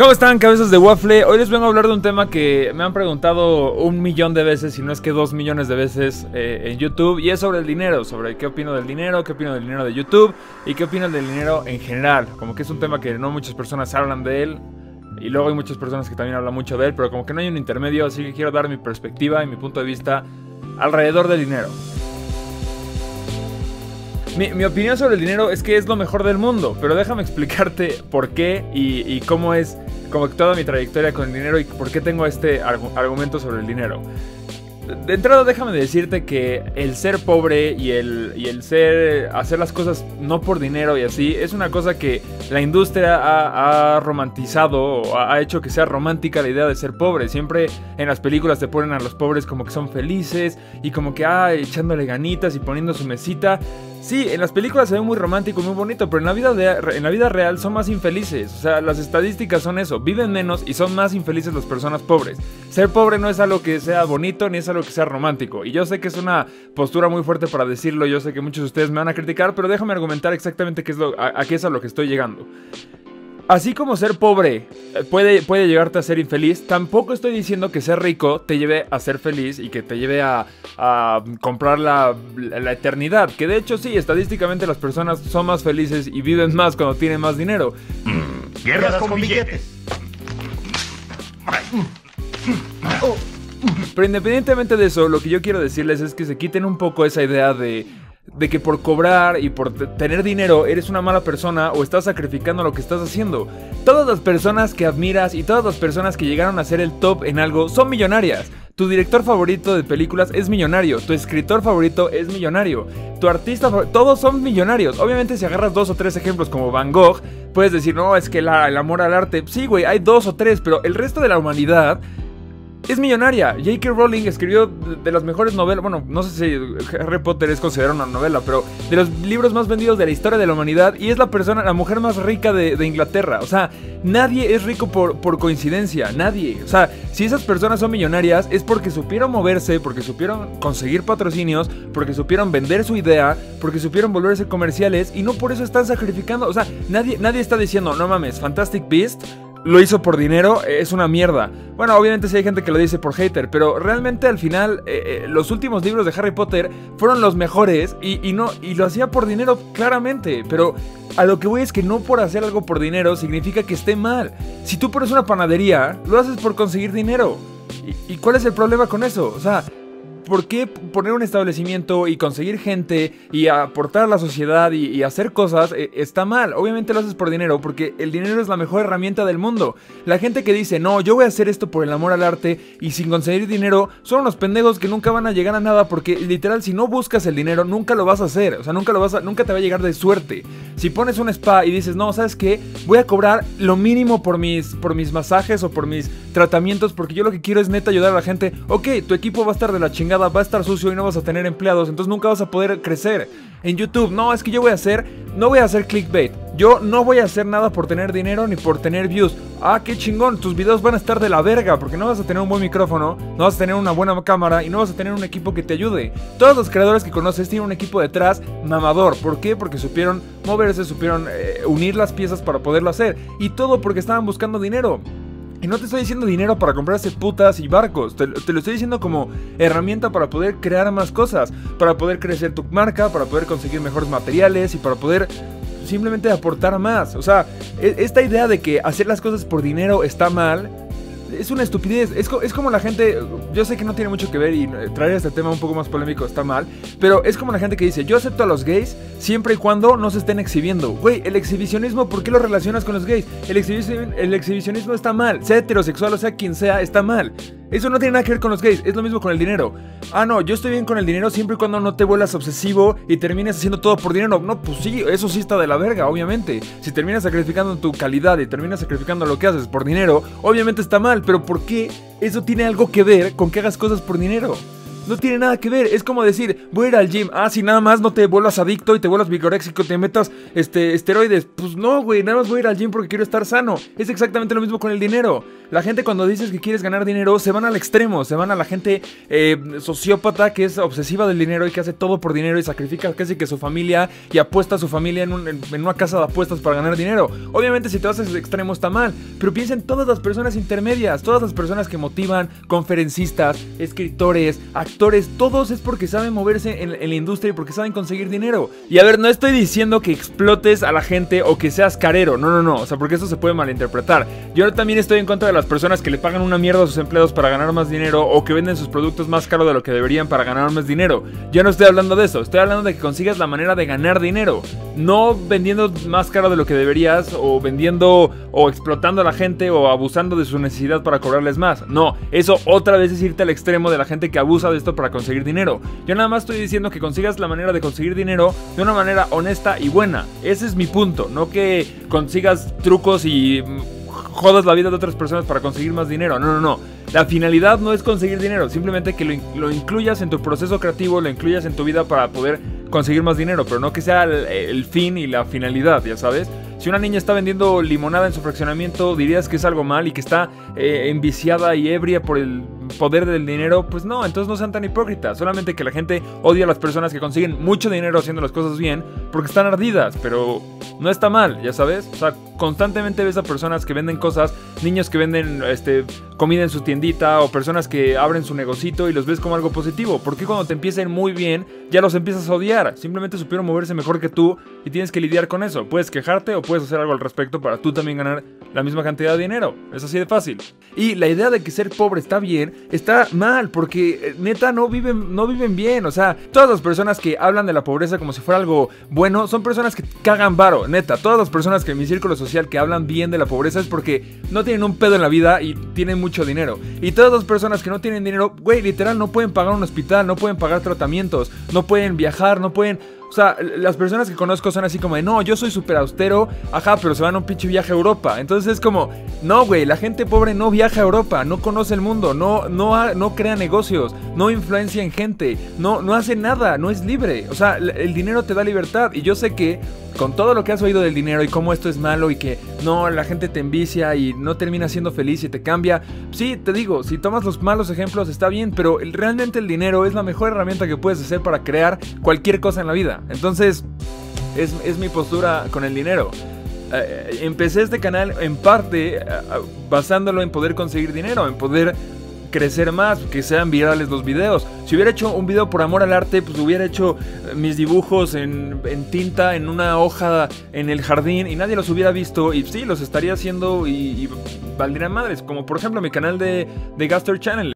¿Cómo están, cabezas de waffle? Hoy les vengo a hablar de un tema que me han preguntado un millón de veces, si no es que dos millones de veces eh, en YouTube, y es sobre el dinero, sobre qué opino del dinero, qué opino del dinero de YouTube y qué opino del dinero en general. Como que es un tema que no muchas personas hablan de él, y luego hay muchas personas que también hablan mucho de él, pero como que no hay un intermedio, así que quiero dar mi perspectiva y mi punto de vista alrededor del dinero. Mi, opinión sobre el dinero es que es lo mejor del mundo, pero déjame explicarte por qué y, cómo es como toda mi trayectoria con el dinero y por qué tengo este argumento sobre el dinero. De entrada, déjame decirte que el ser pobre y el, y el ser. hacer las cosas no por dinero y así, es una cosa que la industria ha, romantizado o ha hecho que sea romántica la idea de ser pobre. Siempre en las películas te ponen a los pobres como que son felices y como que, ah, echándole ganitas y poniendo su mesita. Sí, en las películas se ve muy romántico, muy bonito, pero en la, vida en la vida real son más infelices. O sea, las estadísticas son eso, viven menos y son más infelices las personas pobres. Ser pobre no es algo que sea bonito ni es algo que sea romántico. Y yo sé que es una postura muy fuerte para decirlo, yo sé que muchos de ustedes me van a criticar, pero déjame argumentar exactamente qué es a qué es a lo que estoy llegando. Así como ser pobre eh, puede, puede llevarte a ser infeliz, tampoco estoy diciendo que ser rico te lleve a ser feliz y que te lleve a, comprar la, eternidad. Que de hecho sí, estadísticamente las personas son más felices y viven más cuando tienen más dinero. Mm, guerras con billetes. Pero independientemente de eso, lo que yo quiero decirles es que se quiten un poco esa idea de de que por cobrar y por tener dinero eres una mala persona o estás sacrificando lo que estás haciendo. Todas las personas que admiras y todas las personas que llegaron a ser el top en algo son millonarias. Tu director favorito de películas es millonario, tu escritor favorito es millonario, tu artista todos son millonarios. Obviamente si agarras dos o tres ejemplos como Van Gogh, puedes decir, no, es que el amor al arte, sí, güey, hay dos o tres, pero el resto de la humanidad es millonaria. J.K. Rowling escribió de las mejores novelas, bueno, no sé si Harry Potter es considerado una novela, pero de los libros más vendidos de la historia de la humanidad y es la persona, la mujer más rica de, Inglaterra. O sea, nadie es rico por, por, coincidencia, nadie. O sea, si esas personas son millonarias es porque supieron moverse, porque supieron conseguir patrocinios, porque supieron vender su idea, porque supieron volverse comerciales y no por eso están sacrificando. O sea, nadie, nadie está diciendo, no mames, Fantastic Beast lo hizo por dinero, es una mierda. Bueno, obviamente sí hay gente que lo dice por hater, pero realmente al final eh, eh, los últimos libros de Harry Potter fueron los mejores y, no, y lo hacía por dinero claramente, pero a lo que voy es que no por hacer algo por dinero significa que esté mal. Si tú pones una panadería, lo haces por conseguir dinero. ¿Y, ¿Y cuál es el problema con eso? O sea, ¿por qué poner un establecimiento y conseguir gente y aportar a la sociedad y, hacer cosas eh, está mal? Obviamente lo haces por dinero, porque el dinero es la mejor herramienta del mundo. La gente que dice, no, yo voy a hacer esto por el amor al arte y sin conseguir dinero, son unos pendejos que nunca van a llegar a nada, porque literal, si no buscas el dinero, nunca lo vas a hacer. O sea, nunca, lo vas a, nunca te va a llegar de suerte. Si pones un spa y dices, no, ¿sabes qué? Voy a cobrar lo mínimo por mis, por mis masajes o por mis tratamientos, porque yo lo que quiero es neta ayudar a la gente. Ok, tu equipo va a estar de la chingada va a estar sucio y no vas a tener empleados, entonces nunca vas a poder crecer. En YouTube, no, es que yo voy a hacer, no voy a hacer clickbait. Yo no voy a hacer nada por tener dinero ni por tener views. Ah, qué chingón, tus videos van a estar de la verga porque no vas a tener un buen micrófono, no vas a tener una buena cámara y no vas a tener un equipo que te ayude. Todos los creadores que conoces tienen un equipo detrás mamador. ¿Por qué? Porque supieron moverse, supieron eh, unir las piezas para poderlo hacer. Y todo porque estaban buscando dinero. Y no te estoy diciendo dinero para comprarse putas y barcos, te, lo estoy diciendo como herramienta para poder crear más cosas, para poder crecer tu marca, para poder conseguir mejores materiales y para poder simplemente aportar más. O sea, e, esta idea de que hacer las cosas por dinero está mal, es una estupidez. Es, es, como la gente. Yo sé que no tiene mucho que ver y eh, traer este tema un poco más polémico está mal. Pero es como la gente que dice: Yo acepto a los gays siempre y cuando no se estén exhibiendo. Güey, el exhibicionismo, ¿por qué lo relacionas con los gays? El, el exhibicionismo está mal. Sea heterosexual o sea quien sea, está mal. Eso no tiene nada que ver con los gays, es lo mismo con el dinero. Ah, no, yo estoy bien con el dinero siempre y cuando no te vuelvas obsesivo y termines haciendo todo por dinero. No, pues sí, eso sí está de la verga, obviamente. Si terminas sacrificando tu calidad y terminas sacrificando lo que haces por dinero, obviamente está mal, pero ¿por qué eso tiene algo que ver con que hagas cosas por dinero? No tiene nada que ver. Es como decir, voy a ir al gym. Ah, si nada más no te vuelvas adicto y te vuelvas vigoréxico, te metas este, esteroides. Pues no, güey, nada más voy a ir al gym porque quiero estar sano. Es exactamente lo mismo con el dinero. La gente cuando dices que quieres ganar dinero se van al extremo, se van a la gente eh, sociópata que es obsesiva del dinero y que hace todo por dinero y sacrifica casi que su familia y apuesta a su familia en, en una casa de apuestas para ganar dinero. Obviamente si te vas a ese extremo está mal, pero piensa en todas las personas intermedias, todas las personas que motivan, conferencistas, escritores, actores, todos es porque saben moverse en, la industria y porque saben conseguir dinero. Y a ver, no estoy diciendo que explotes a la gente o que seas carero, no, no, no, o sea, porque eso se puede malinterpretar. Yo también estoy en contra de las personas que le pagan una mierda a sus empleados para ganar más dinero o que venden sus productos más caro de lo que deberían para ganar más dinero. Yo no estoy hablando de eso, estoy hablando de que consigas la manera de ganar dinero, no vendiendo más caro de lo que deberías o vendiendo o explotando a la gente o abusando de su necesidad para cobrarles más. No, eso otra vez es irte al extremo de la gente que abusa de esto para conseguir dinero. Yo nada más estoy diciendo que consigas la manera de conseguir dinero de una manera honesta y buena. Ese es mi punto, no que consigas trucos y jodas la vida de otras personas para conseguir más dinero. No, no, no. La finalidad no es conseguir dinero, simplemente que lo, incluyas en tu proceso creativo, lo incluyas en tu vida para poder conseguir más dinero, pero no que sea el fin y la finalidad, ya sabes. Si una niña está vendiendo limonada en su fraccionamiento, dirías que es algo mal y que está eh, enviciada y ebria por el poder del dinero, pues no, entonces no sean tan hipócritas. Solamente que la gente odia a las personas que consiguen mucho dinero haciendo las cosas bien porque están ardidas, pero no está mal, ya sabes. O sea, constantemente ves a personas que venden cosas, niños que venden este, comida en su tiendita o personas que abren su negocito y los ves como algo positivo. Porque cuando te empiecen muy bien, ya los empiezas a odiar. Simplemente supieron moverse mejor que tú y tienes que lidiar con eso. Puedes quejarte o puedes hacer algo al respecto para tú también ganar la misma cantidad de dinero. Es así de fácil. Y la idea de que ser pobre está bien, está mal, porque eh, neta no viven, no viven bien. O sea, todas las personas que hablan de la pobreza como si fuera algo bueno, son personas que cagan varo, neta. Todas las personas que en mi círculo social que hablan bien de la pobreza es porque no tienen un pedo en la vida y tienen mucho dinero. Y todas las personas que no tienen dinero, güey, literal, no pueden pagar un hospital, no pueden pagar tratamientos, no pueden viajar, no pueden o sea, las personas que conozco son así como de, no, yo soy súper austero, ajá, pero se van a un pinche viaje a Europa. Entonces es como, no, güey, la gente pobre no viaja a Europa, no conoce el mundo, no, no, no crea negocios, no influencia en gente, no, no hace nada, no es libre. O sea, el dinero te da libertad. Y yo sé que con todo lo que has oído del dinero y cómo esto es malo y que no, la gente te envicia y no termina siendo feliz y te cambia. Sí, te digo, si tomas los malos ejemplos está bien, pero realmente el dinero es la mejor herramienta que puedes hacer para crear cualquier cosa en la vida. Entonces, es, mi postura con el dinero. Eh, empecé este canal en parte eh, basándolo en poder conseguir dinero, en poder crecer más, que sean virales los videos. Si hubiera hecho un video por amor al arte, pues hubiera hecho eh, mis dibujos en, tinta, en una hoja en el jardín y nadie los hubiera visto y sí, los estaría haciendo y, valdrían madres, como por ejemplo mi canal de, Gaster Channel.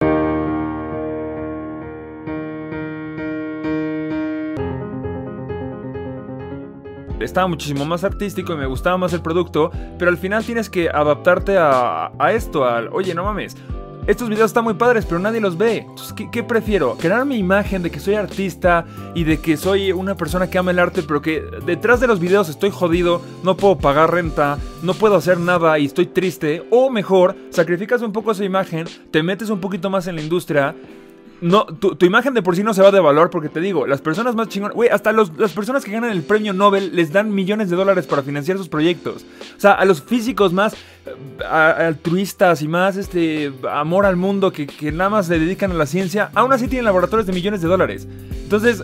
estaba muchísimo más artístico y me gustaba más el producto, pero al final tienes que adaptarte a esto, al, oye, no mames, estos videos están muy padres, pero nadie los ve. Entonces, ¿qué, prefiero? ¿Crear mi imagen de que soy artista y de que soy una persona que ama el arte, pero que detrás de los videos estoy jodido, no puedo pagar renta, no puedo hacer nada y estoy triste? O mejor, sacrificas un poco esa imagen, te metes un poquito más en la industria no, tu, imagen de por sí no se va de valor porque te digo, las personas más chingonas, güey, hasta las personas que ganan el premio Nobel les dan millones de dólares para financiar sus proyectos. O sea, a los físicos más eh, altruistas y más este amor al mundo que, que nada más se dedican a la ciencia, aún así tienen laboratorios de millones de dólares. Entonces,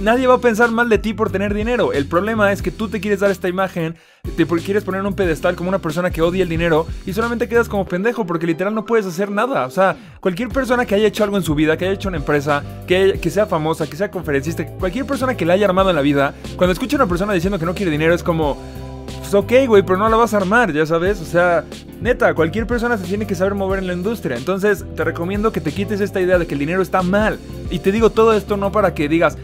nadie va a pensar mal de ti por tener dinero. El problema es que tú te quieres dar esta imagen, te quieres poner en un pedestal como una persona que odia el dinero y solamente quedas como pendejo porque literal no puedes hacer nada. O sea, cualquier persona que haya hecho algo en su vida, que haya hecho una empresa, que, que sea famosa, que sea conferencista, cualquier persona que la haya armado en la vida, cuando escucha a una persona diciendo que no quiere dinero es como... Pues ok, güey, pero no la vas a armar, ya sabes. O sea, neta, cualquier persona se tiene que saber mover en la industria. Entonces, te recomiendo que te quites esta idea de que el dinero está mal. Y te digo todo esto no para que digas,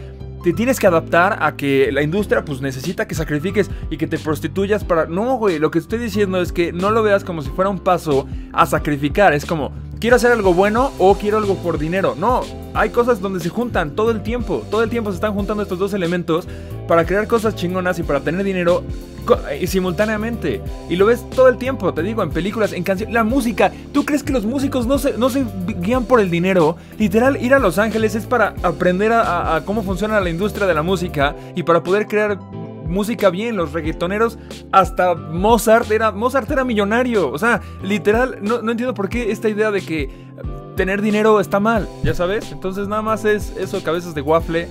te tienes que adaptar a que la industria pues necesita que sacrifiques y que te prostituyas para... No, güey, lo que estoy diciendo es que no lo veas como si fuera un paso a sacrificar. Es como, quiero hacer algo bueno o quiero algo por dinero. No, hay cosas donde se juntan todo el tiempo. Todo el tiempo se están juntando estos dos elementos para crear cosas chingonas y para tener dinero y simultáneamente. Y lo ves todo el tiempo, te digo, en películas, en canciones. La música. ¿Tú crees que los músicos no se, no se guían por el dinero? Literal, ir a Los Ángeles es para aprender a, cómo funciona la industria de la música y para poder crear música bien, los reggaetoneros, hasta Mozart era, Mozart era millonario. O sea, literal, no, no, entiendo por qué esta idea de que tener dinero está mal, ya sabes. Entonces nada más es eso, cabezas de waffle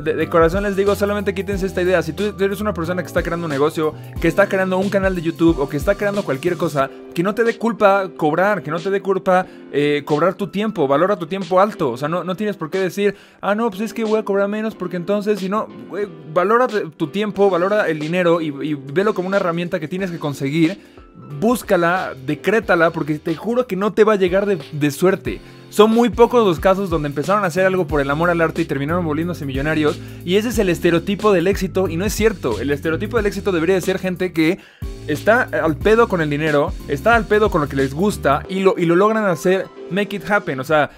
de, corazón les digo, solamente quítense esta idea. Si tú eres una persona que está creando un negocio, que está creando un canal de YouTube o que está creando cualquier cosa, que no te dé culpa cobrar, que no te dé culpa eh, cobrar tu tiempo, valora tu tiempo alto. O sea, no, no tienes por qué decir, ah, no, pues es que voy a cobrar menos porque entonces, si no, valora tu tiempo, valora el dinero y, velo como una herramienta que tienes que conseguir. Búscala, decrétala, porque te juro que no te va a llegar de, de suerte. Son muy pocos los casos donde empezaron a hacer algo por el amor al arte y terminaron volviéndose millonarios. Y ese es el estereotipo del éxito y no es cierto. El estereotipo del éxito debería de ser gente que está al pedo con el dinero, está al pedo con lo que les gusta y lo, y lo logran hacer make it happen. O sea,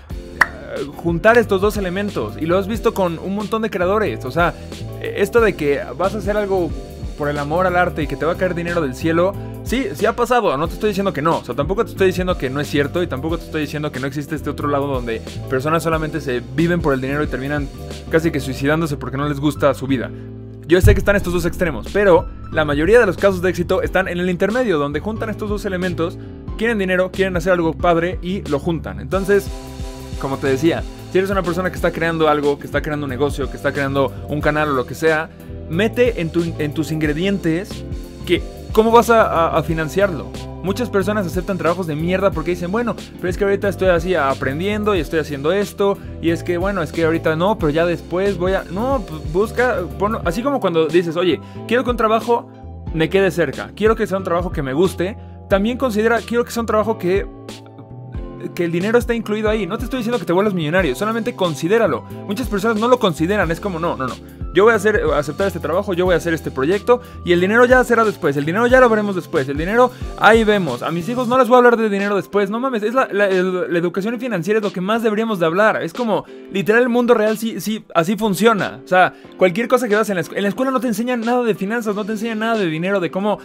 juntar estos dos elementos. Y lo has visto con un montón de creadores. O sea, esto de que vas a hacer algo por el amor al arte y que te va a caer dinero del cielo, sí, sí ha pasado, no te estoy diciendo que no, o sea, tampoco te estoy diciendo que no es cierto y tampoco te estoy diciendo que no existe este otro lado donde personas solamente se viven por el dinero y terminan casi que suicidándose porque no les gusta su vida. Yo sé que están estos dos extremos, pero la mayoría de los casos de éxito están en el intermedio, donde juntan estos dos elementos, quieren dinero, quieren hacer algo padre y lo juntan. Entonces, como te decía, si eres una persona que está creando algo, que está creando un negocio, que está creando un canal o lo que sea, mete en, tus ingredientes que cómo vas a, financiarlo. Muchas personas aceptan trabajos de mierda porque dicen, bueno, pero es que ahorita estoy así aprendiendo y estoy haciendo esto. Y es que, bueno, es que ahorita no, pero ya después voy a... No, pues busca, así como cuando dices, oye, quiero que un trabajo me quede cerca. Quiero que sea un trabajo que me guste. También considera, quiero que sea un trabajo que que el dinero está incluido ahí. No te estoy diciendo que te vuelvas millonario, solamente considéralo. Muchas personas no lo consideran, es como, no, no, no. Yo voy a hacer, aceptar este trabajo, yo voy a hacer este proyecto y el dinero ya será después. El dinero ya lo veremos después. El dinero, ahí vemos. A mis hijos no les voy a hablar de dinero después. No mames, es la, educación financiera es lo que más deberíamos de hablar. Es como, literal, el mundo real sí, sí, así funciona. O sea, cualquier cosa que veas en la escuela, en la escuela no te enseñan nada de finanzas, no te enseñan nada de dinero, de cómo...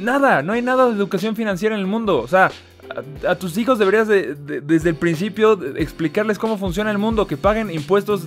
Nada, no hay nada de educación financiera en el mundo. O sea, a, tus hijos deberías desde el principio explicarles cómo funciona el mundo, que paguen impuestos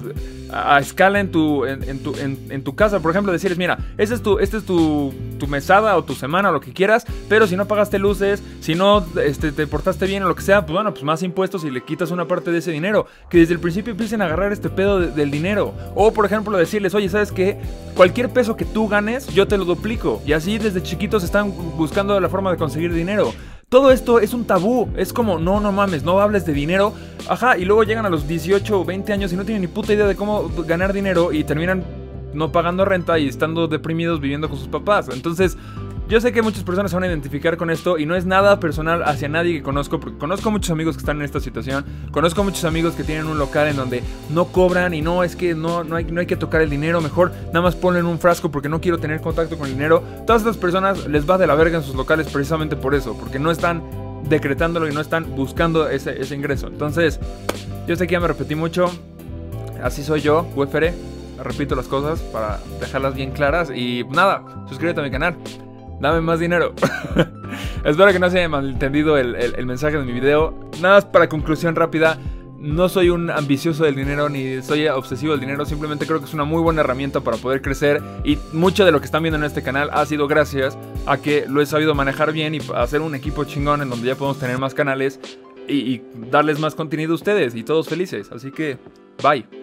a, escala en tu, en, tu, en, tu casa. Por ejemplo, decirles, mira, este es, tu, este es tu, tu, mesada o tu semana o lo que quieras, pero si no pagaste luces, si no este, te portaste bien o lo que sea, pues bueno, pues más impuestos y le quitas una parte de ese dinero. Que desde el principio empiecen a agarrar este pedo del dinero. O por ejemplo decirles, oye, ¿sabes qué? Cualquier peso que tú ganes, yo te lo duplico. Y así desde chiquitos están buscando la forma de conseguir dinero. Todo esto es un tabú. Es como, no, no mames, no hables de dinero. Ajá, y luego llegan a los 18 o 20 años y no tienen ni puta idea de cómo ganar dinero y terminan no pagando renta y estando deprimidos viviendo con sus papás. Entonces, yo sé que muchas personas se van a identificar con esto y no es nada personal hacia nadie que conozco, porque conozco muchos amigos que están en esta situación, conozco muchos amigos que tienen un local en donde no cobran y no es que no, no, hay, no hay que tocar el dinero, mejor nada más ponen un frasco porque no quiero tener contacto con el dinero. Todas estas personas les va de la verga en sus locales precisamente por eso, porque no están decretándolo y no están buscando ese, ese ingreso. Entonces, yo sé que ya me repetí mucho, así soy yo, Wefere repito las cosas para dejarlas bien claras y nada, suscríbete a mi canal dame más dinero. Espero que no se haya malentendido el, el, mensaje de mi video. Nada más para conclusión rápida. No soy un ambicioso del dinero ni soy obsesivo del dinero, simplemente creo que es una muy buena herramienta para poder crecer y mucho de lo que están viendo en este canal ha sido gracias a que lo he sabido manejar bien y hacer un equipo chingón en donde ya podemos tener más canales y, y darles más contenido a ustedes y todos felices. Así que, bye.